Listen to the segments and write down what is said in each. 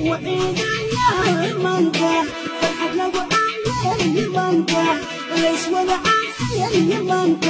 وعيد المنطقة فرحة لو أعلى المنطقة ليش ولا عسل المنطقة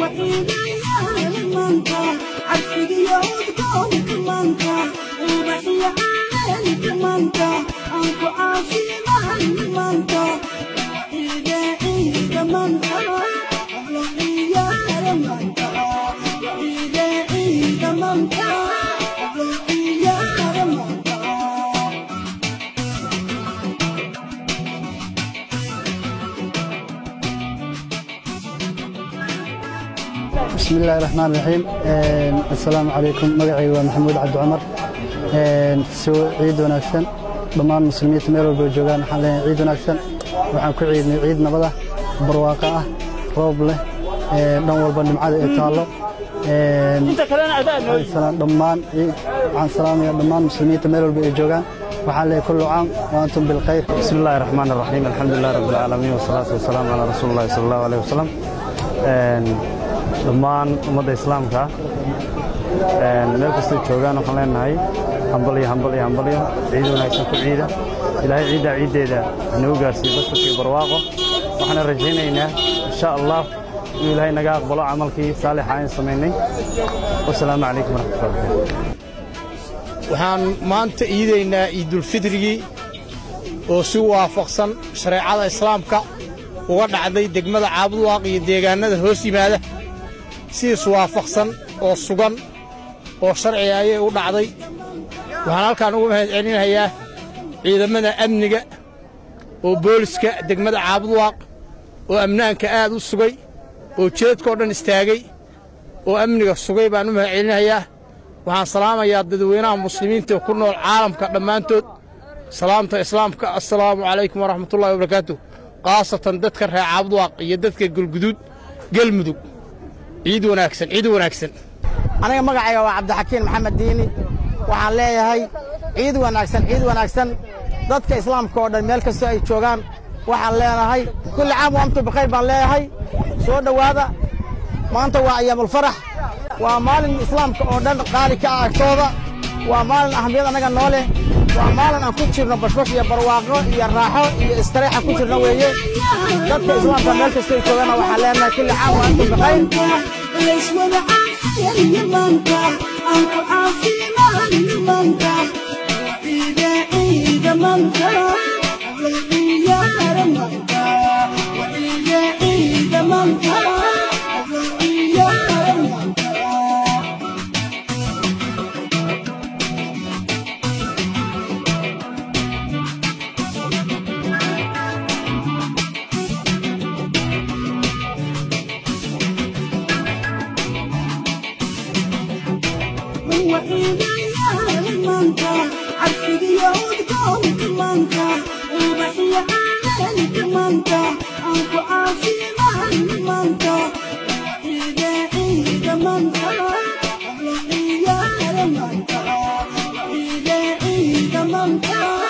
Manta, بسم الله الرحمن الرحيم السلام عليكم مقعي ومحمود عبد عمر سو عيد وناكسن dhammaan muslimiinta meel walba joogaan waxaan leenahay ciid wanaagsan waxaan ku ciidnay ciid nabad ah barwaaqo ah roob leh dhan walba nimcada ee taallo dhammaan waxaan salaamaya dhammaan muslimiinta meel walba ay joogaan waxaan leeyahay kullu caam wa antum bilkhayr بسم الله الرحمن الرحيم الحمد لله رب العالمين والصلاة والسلام على رسول الله صلى الله عليه وسلم دمان امد اسلام کا میں کو سے چوگا نہ کھلے نہ ہمبلی ہمبلی ہمبلی عید نہ سن کو عید الہی عید عید دے نو گا سی بس کی برواقو وحنا رجینا ان شاء الله الہی نگا قبول عمل کی صالح ہیں سمینے والسلام علیکم ورحمۃ اللہ وبرکاتہ وحان مانت ایدینا عید الفطر کی أو سو وافقسن شریعت اسلام کا وغدعدی دگمد عبد الواقی دیگانہ ہوسی مادہ sidiis waafaqsan oo sugan oo sharciga ayay u dhacday. Waxaan halkaan ugu mahad celinayaa ciidamada amniga oo booliska degmada caabudwaaq oo amnaanka aad u sugay oo jeedkao dhan istaagay oo amniga sugay baan u mahad celinayaa waxaan salaamayaa dadweynaha muslimiinta ku nool caalamka dhammaantood. Salaamta islaamka assalaamu calaykum waraxmatullahi wabarakaatu khaasatan dadka reer caabudwaaq iyo dadka gulguduud gelmudug ciid wanaagsan ciid wanaagsan. Aniga magacayga waa cabdixakiin maxamed diini. Waxaan leeyahay ciid wanaagsan ciid wanaagsan. Dadka islaamka oo dhan meel kastoo ay joogaan waxaan leenahay kulli caam wa antum bikhayr baan leeyahay. Soo dhowaada maanta waa ayaamulfarax waa maalin islaamka oo dhan qaali ka ah agtooda waa maalin ahamiyad annaga noo leh waa maalin aan ku jirno bashbash iyo barwaaqo iyo raaxo iyo istareexa ku jirno weeye dadka islaamka meel kastoo ay joogaanna waxaan leenahay kulli caam wa antum bikhayr Thank you. وبحيانا المنطقة عرفي يودكم كمانطقة وبحيانا المنطقة أنكو عرفي مع المنطقة إذا إذا منطقة وبحيانا المنطقة إذا إذا منطقة